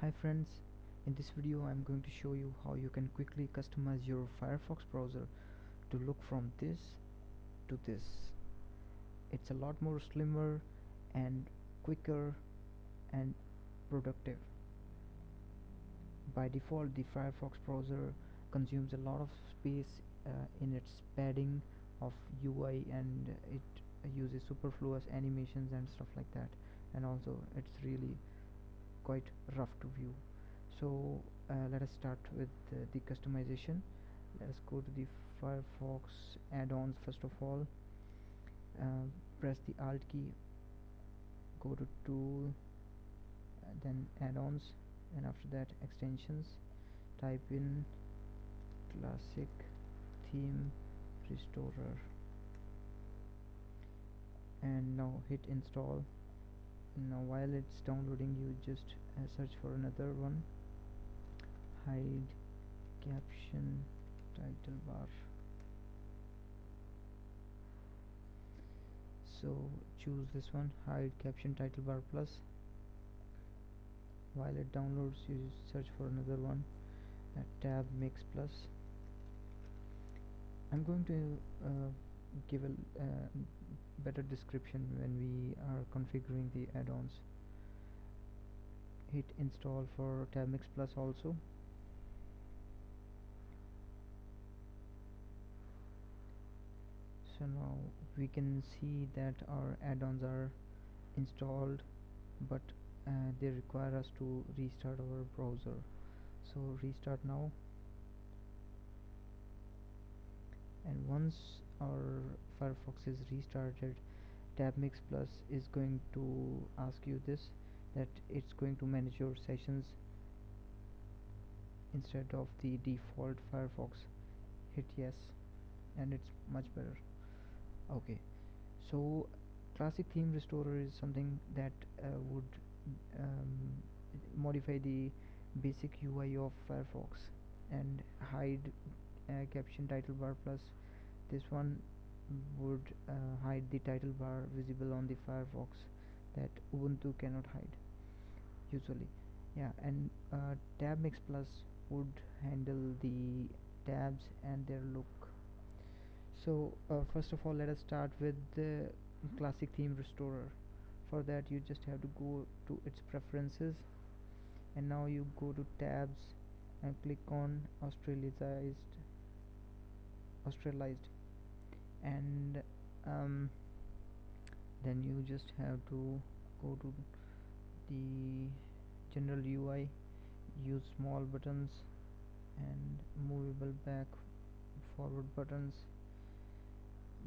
Hi friends, in this video I'm going to show you how you can quickly customize your Firefox browser to look from this to this. It's a lot more slimmer and quicker and productive. By default the Firefox browser consumes a lot of space uh, in its padding of UI and it uses superfluous animations and stuff like that and also it's really quite rough to view. So uh, let us start with the customization. Let us go to the Firefox add-ons first of all. Uh, press the alt key go to tool uh, then add-ons and after that extensions. Type in classic theme restorer. And now hit install now while it's downloading you just uh, search for another one. Hide caption title bar. So choose this one hide caption title bar plus. While it downloads you search for another one uh, tab mix plus. I'm going to uh, give a uh, better description when we are configuring the add-ons. Hit install for tabmix plus also. So now we can see that our add-ons are installed but uh, they require us to restart our browser. So restart now. And once our Firefox is restarted. Tabmix plus is going to ask you this that it's going to manage your sessions instead of the default Firefox. Hit yes and it's much better. Okay so classic theme restorer is something that uh, would um, modify the basic UI of Firefox and hide uh, caption title bar plus this one would uh, hide the title bar visible on the Firefox that Ubuntu cannot hide usually. Yeah and uh, tab mix plus would handle the tabs and their look. So uh, first of all let us start with the classic theme restorer. For that you just have to go to its preferences. And now you go to tabs and click on australized australized and um, then you just have to go to the general UI use small buttons and movable back forward buttons.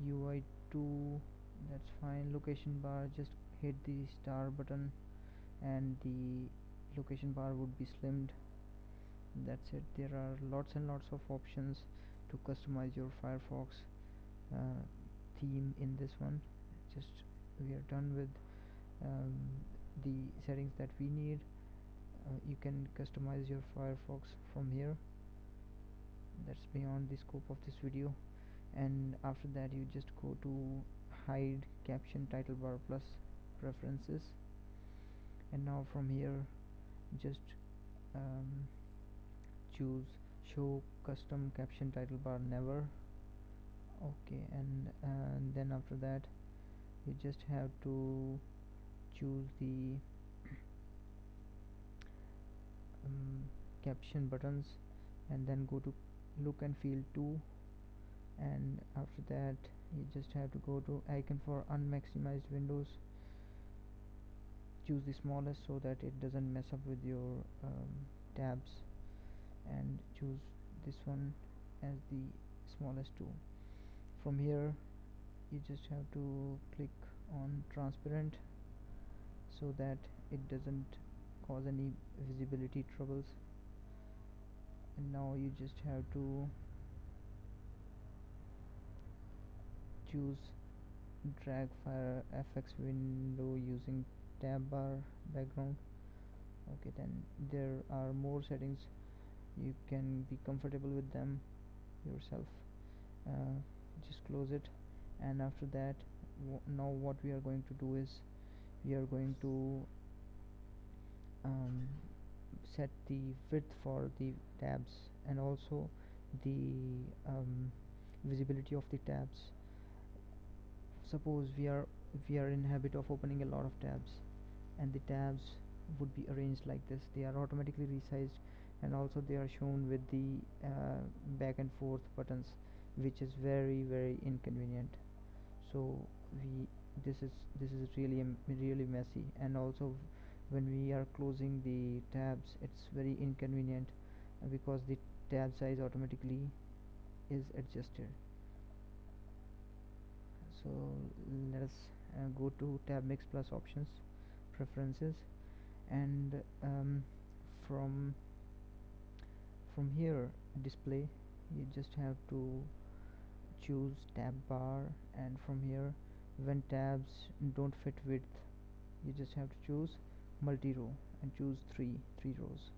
UI 2 that's fine. Location bar just hit the star button and the location bar would be slimmed. That's it. There are lots and lots of options to customize your Firefox uh, theme in this one. Just we are done with um, the settings that we need. Uh, you can customize your Firefox from here. That's beyond the scope of this video. And after that you just go to hide caption title bar plus preferences. And now from here just um, choose show custom caption title bar never okay and, and then after that you just have to choose the um, caption buttons and then go to look and feel 2 and after that you just have to go to icon for unmaximized windows. Choose the smallest so that it doesn't mess up with your um, tabs. And choose this one as the smallest too from here you just have to click on transparent so that it doesn't cause any visibility troubles. And now you just have to choose drag fire fx window using tab bar background. Okay then there are more settings. You can be comfortable with them yourself. Uh, just close it. And after that now what we are going to do is we are going to um, set the width for the tabs and also the um, visibility of the tabs. Suppose we are we are in habit of opening a lot of tabs and the tabs would be arranged like this. They are automatically resized and also they are shown with the uh, back and forth buttons which is very very inconvenient. So we this is this is really really messy. And also when we are closing the tabs it's very inconvenient because the tab size automatically is adjusted. So let us uh, go to tab mix plus options preferences. And um, from from here display you just have to choose tab bar and from here when tabs don't fit width you just have to choose multi-row and choose three three rows.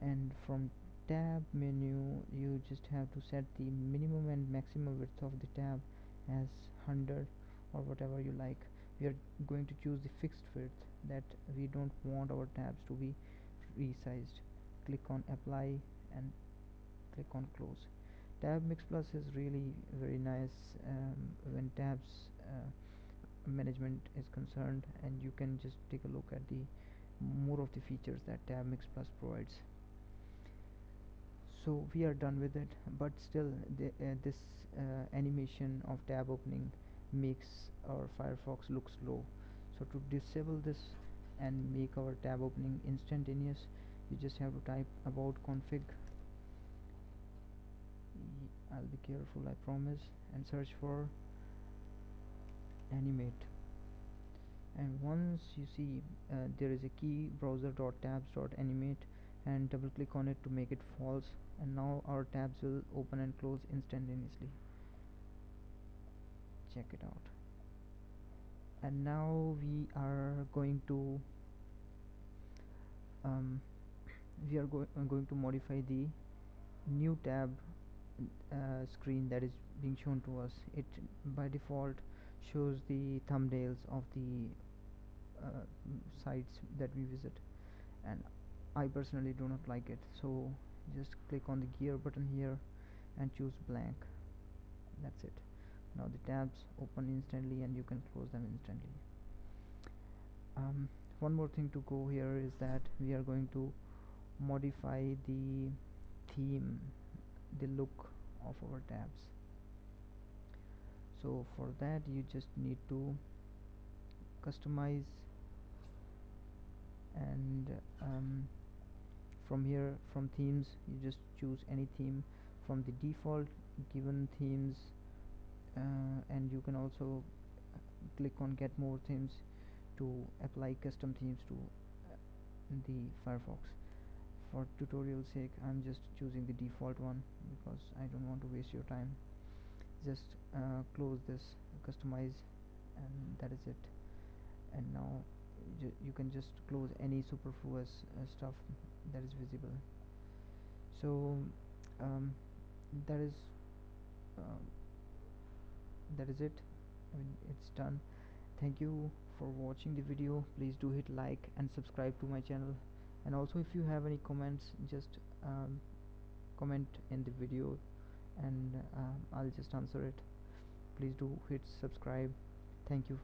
And from tab menu you just have to set the minimum and maximum width of the tab as 100 or whatever you like. We are going to choose the fixed width that we don't want our tabs to be resized. Click on apply and click on close tab mix plus is really very nice um, when tabs uh, management is concerned and you can just take a look at the more of the features that tab mix plus provides. So we are done with it but still the, uh, this uh, animation of tab opening makes our Firefox look slow. So to disable this and make our tab opening instantaneous you just have to type about config I'll be careful I promise and search for animate. And once you see uh, there is a key browser.tabs.animate and double click on it to make it false and now our tabs will open and close instantaneously. Check it out. And now we are going to um, we are go uh, going to modify the new tab uh, screen that is being shown to us. It by default shows the thumbnails of the uh, sites that we visit. And I personally do not like it. So just click on the gear button here and choose blank. That's it. Now the tabs open instantly and you can close them instantly. Um, one more thing to go here is that we are going to modify the theme the look of our tabs. So for that you just need to customize and um, from here from themes you just choose any theme from the default given themes uh, and you can also click on get more themes to apply custom themes to uh, the Firefox for tutorial sake I'm just choosing the default one because I don't want to waste your time. Just uh, close this customize and that is it. And now you can just close any superfluous uh, stuff that is visible. So um, that is uh, that is it. I mean it's done. Thank you for watching the video. Please do hit like and subscribe to my channel and also if you have any comments just um, comment in the video and uh, I'll just answer it. Please do hit subscribe. Thank you